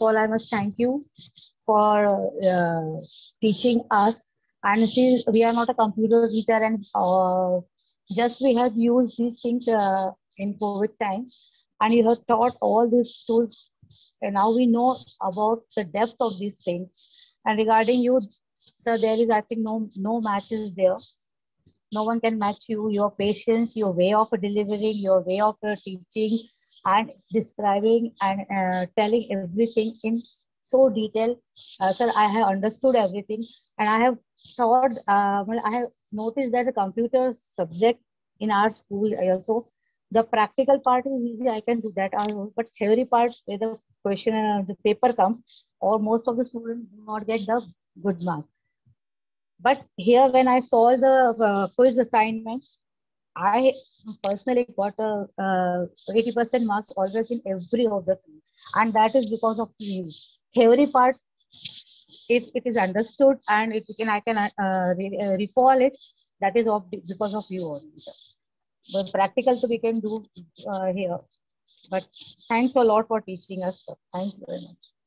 all, I must thank you for uh, teaching us. And see, we are not a computer teacher, and uh, just we have used these things uh, in COVID times, and you have taught all these tools. And now we know about the depth of these things. And regarding you, sir, there is, I think, no no matches there. No one can match you. Your patience, your way of delivering, your way of uh, teaching, and describing and uh, telling everything in so detail. Uh, sir, I have understood everything, and I have thought. Uh, well, I have noticed that the computer subject in our school also the practical part is easy i can do that but theory part where the question and the paper comes or most of the students do not get the good mark but here when i saw the uh, quiz assignment i personally got a 80% marks always in every of the two and that is because of you theory part if it is understood and if can i can uh, re uh, recall it that is of because of you only but practical so we can do uh, here. But thanks a lot for teaching us. Sir. Thank you very much.